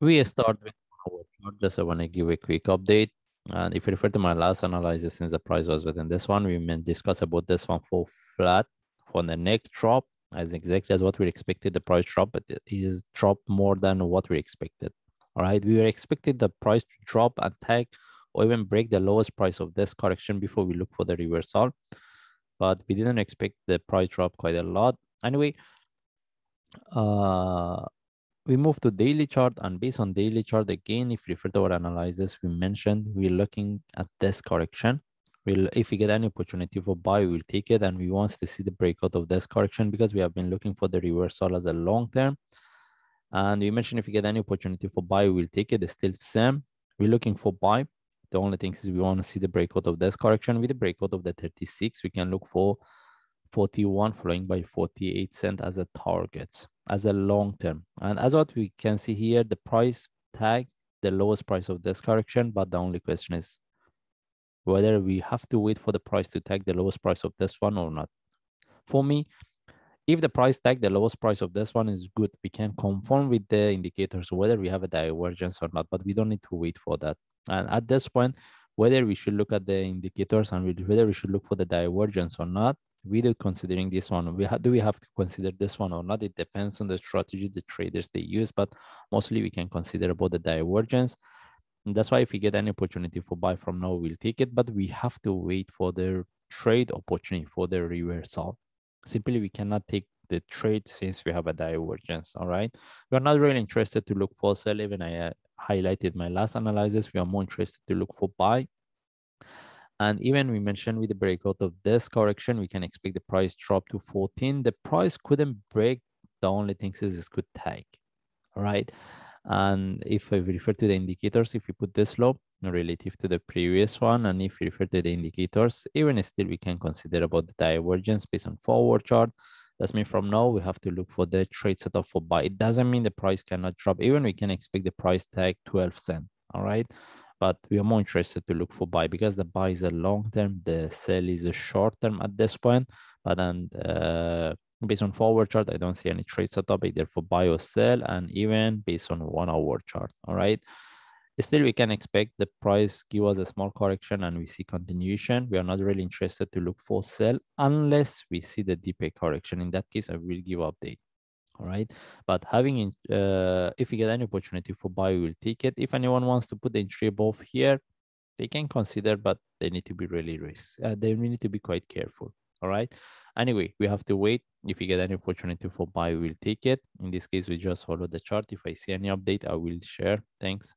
we start with our. Just I want to give a quick update. And if you refer to my last analysis, since the price was within this one, we may discuss about this one for flat for the next drop as exactly as what we expected the price drop, but it is dropped more than what we expected. All right, we were expected the price to drop and tag or even break the lowest price of this correction before we look for the reversal. But we didn't expect the price drop quite a lot. Anyway, uh, we move to daily chart and based on daily chart again, if refer to our analysis, we mentioned we're looking at this correction. We'll, if we get any opportunity for buy, we'll take it. And we want to see the breakout of this correction because we have been looking for the reversal as a long term. And we mentioned if we get any opportunity for buy, we'll take it. It's still same. We're looking for buy. The only thing is we want to see the breakout of this correction. With the breakout of the 36, we can look for 41 following by 48 cent as a target as a long term. And as what we can see here the price tag the lowest price of this correction but the only question is whether we have to wait for the price to tag the lowest price of this one or not. For me if the price tag the lowest price of this one is good we can confirm with the indicators whether we have a divergence or not but we don't need to wait for that. And at this point whether we should look at the indicators and whether we should look for the divergence or not really considering this one we do we have to consider this one or not? It depends on the strategy the traders they use but mostly we can consider about the divergence. And that's why if we get any opportunity for buy from now we'll take it but we have to wait for the trade opportunity for the reversal. Simply we cannot take the trade since we have a divergence all right? We're not really interested to look for sell even. I uh, highlighted my last analysis. We are more interested to look for buy and even we mentioned with the breakout of this correction, we can expect the price drop to 14. The price couldn't break. The only thing is it could take, all right? And if I refer to the indicators, if we put this low relative to the previous one, and if we refer to the indicators, even still we can consider about the divergence based on four-hour chart. That's mean from now we have to look for the trade setup for buy. It doesn't mean the price cannot drop. Even we can expect the price tag 12 cent. All right but we are more interested to look for buy because the buy is a long term, the sell is a short term at this point. But then uh, based on four-hour chart, I don't see any trade setup either for buy or sell, and even based on one hour chart. All right. Still, we can expect the price give us a small correction and we see continuation. We are not really interested to look for sell unless we see the deeper correction. In that case, I will give update all right but having in, uh, if you get any opportunity for buy we will take it. If anyone wants to put the entry above here they can consider but they need to be really risk uh, they need to be quite careful all right anyway we have to wait. If you get any opportunity for buy we'll take it. In this case we just follow the chart. If i see any update i will share. Thanks